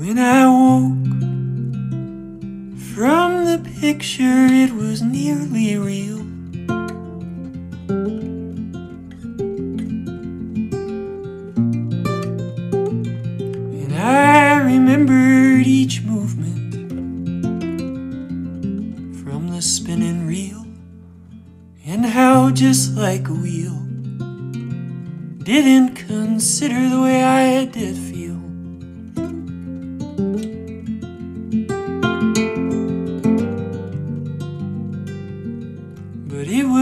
When I woke from the picture, it was nearly real. And I remembered each movement from the spinning reel, and how just like a wheel, didn't consider the way I did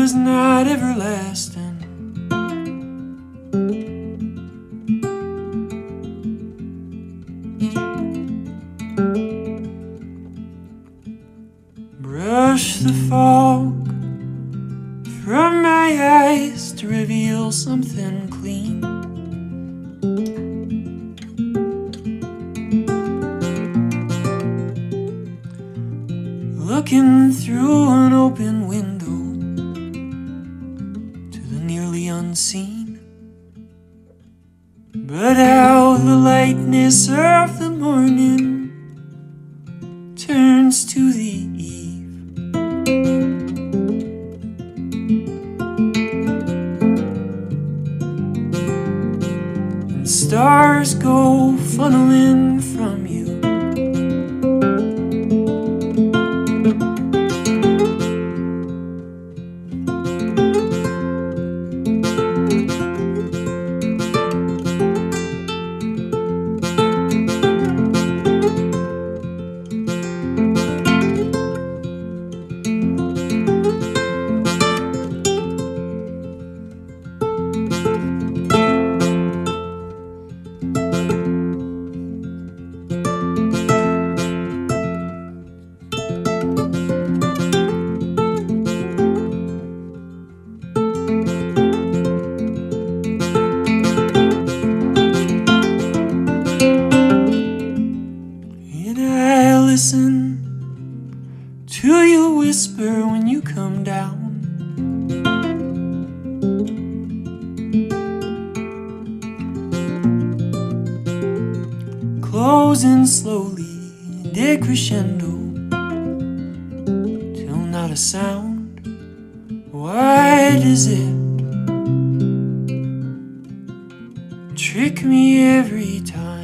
was not everlasting. Brush the fog from my eyes to reveal something clean. Looking through an open window unseen. But how the lightness of the morning turns to the eve. And stars go funneling whisper when you come down. Closing slowly, decrescendo, till not a sound. Why does it trick me every time?